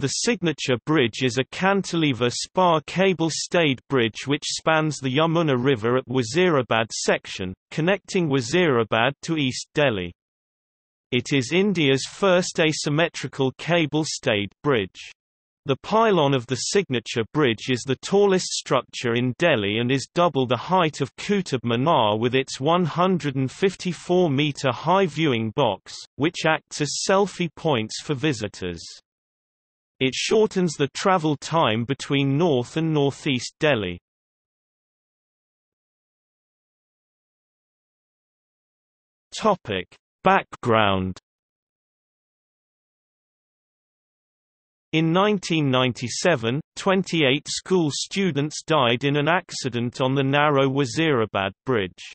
The Signature Bridge is a cantilever spar cable-stayed bridge which spans the Yamuna River at Wazirabad section, connecting Wazirabad to East Delhi. It is India's first asymmetrical cable-stayed bridge. The pylon of the Signature Bridge is the tallest structure in Delhi and is double the height of Qutub Minar with its 154-metre high viewing box, which acts as selfie points for visitors. It shortens the travel time between North and Northeast Delhi. Topic: Background In 1997, 28 school students died in an accident on the narrow Wazirabad Bridge.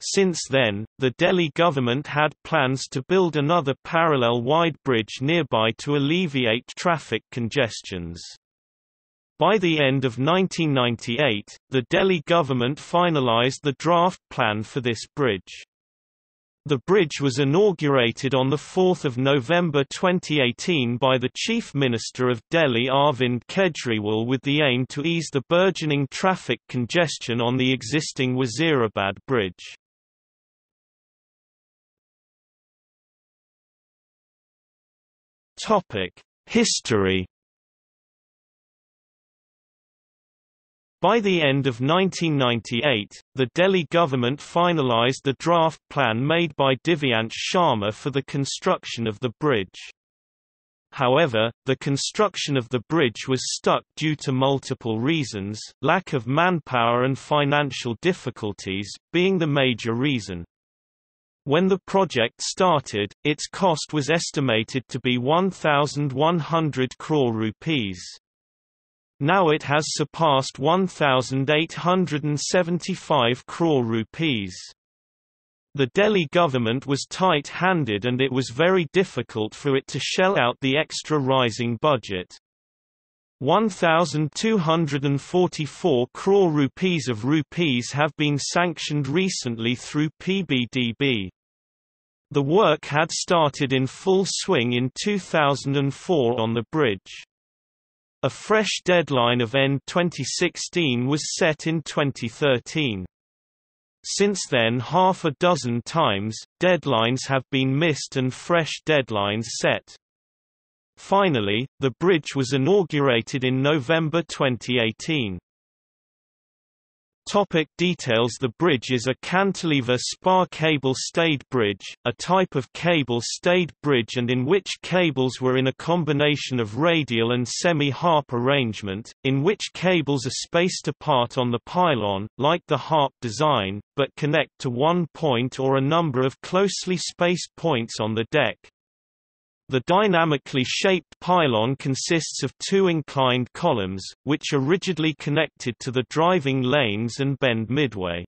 Since then, the Delhi government had plans to build another parallel wide bridge nearby to alleviate traffic congestions. By the end of 1998, the Delhi government finalized the draft plan for this bridge. The bridge was inaugurated on 4 November 2018 by the Chief Minister of Delhi Arvind Kejriwal with the aim to ease the burgeoning traffic congestion on the existing Wazirabad bridge. History By the end of 1998, the Delhi government finalized the draft plan made by Divyansh Sharma for the construction of the bridge. However, the construction of the bridge was stuck due to multiple reasons, lack of manpower and financial difficulties, being the major reason. When the project started, its cost was estimated to be 1,100 crore rupees. Now it has surpassed 1,875 crore rupees. The Delhi government was tight-handed and it was very difficult for it to shell out the extra rising budget. 1,244 crore rupees of rupees have been sanctioned recently through PBDB. The work had started in full swing in 2004 on the bridge. A fresh deadline of end 2016 was set in 2013. Since then half a dozen times, deadlines have been missed and fresh deadlines set. Finally, the bridge was inaugurated in November 2018. Topic details The bridge is a cantilever spar cable-stayed bridge, a type of cable-stayed bridge and in which cables were in a combination of radial and semi-harp arrangement, in which cables are spaced apart on the pylon, like the harp design, but connect to one point or a number of closely spaced points on the deck. The dynamically shaped pylon consists of two inclined columns, which are rigidly connected to the driving lanes and bend midway.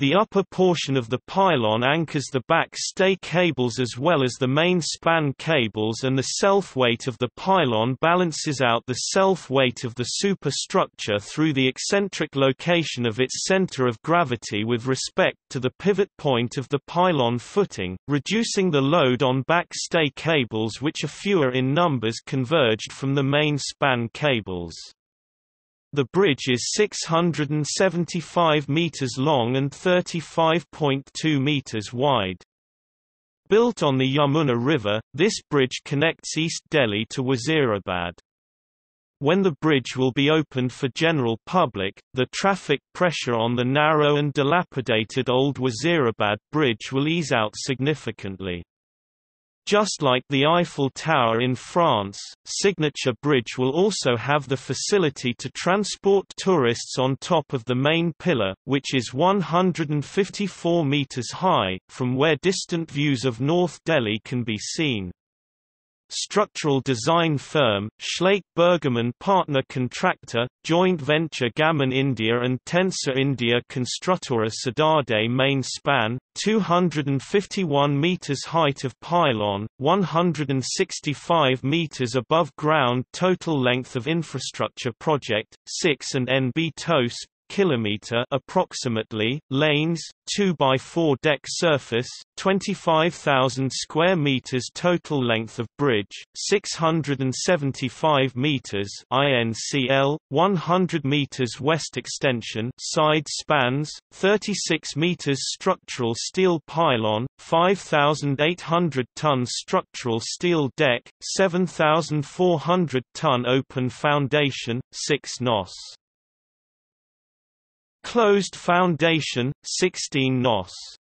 The upper portion of the pylon anchors the back stay cables as well as the main span cables and the self-weight of the pylon balances out the self-weight of the superstructure through the eccentric location of its center of gravity with respect to the pivot point of the pylon footing, reducing the load on back stay cables which are fewer in numbers converged from the main span cables. The bridge is 675 meters long and 35.2 meters wide. Built on the Yamuna River, this bridge connects East Delhi to Wazirabad. When the bridge will be opened for general public, the traffic pressure on the narrow and dilapidated old Wazirabad bridge will ease out significantly. Just like the Eiffel Tower in France, Signature Bridge will also have the facility to transport tourists on top of the main pillar, which is 154 meters high, from where distant views of North Delhi can be seen. Structural design firm, Schlaich Bergermann partner contractor, joint venture Gammon India and Tensor India Constructora Sadade main span, 251 meters height of pylon, 165 meters above ground total length of infrastructure project, 6 and NB TOS, kilometer approximately, lanes, 2 by 4 deck surface, 25,000 square meters total length of bridge, 675 meters INCL, 100 meters west extension, side spans, 36 meters structural steel pylon, 5,800 ton structural steel deck, 7,400 ton open foundation, 6 nos. Closed foundation, 16 nos.